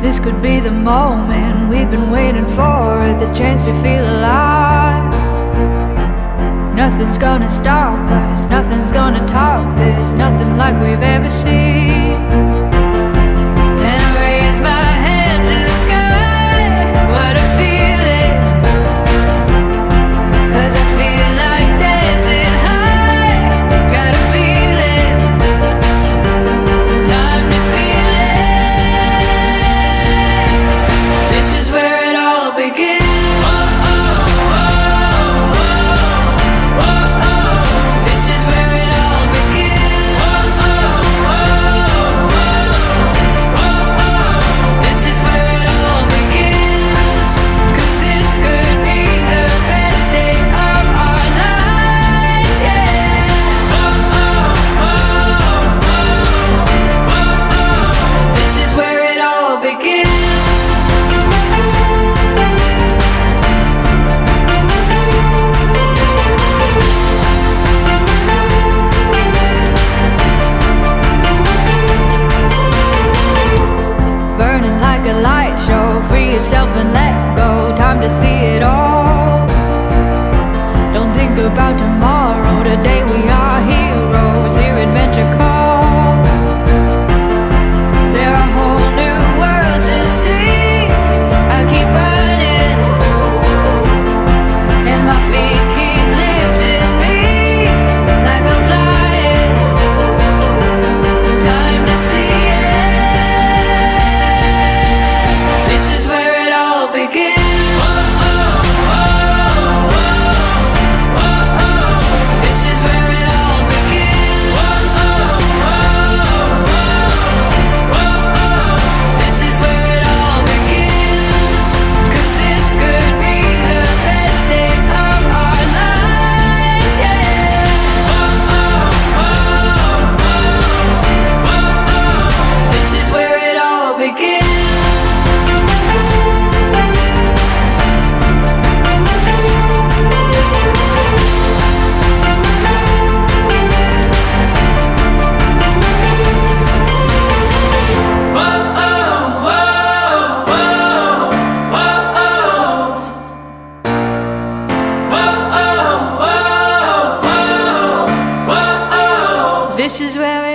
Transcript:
This could be the moment we've been waiting for, the chance to feel alive. Nothing's gonna stop us, nothing's gonna top this, nothing like we've ever seen. Yourself and let go. Time to see it all. Don't think about tomorrow. this is where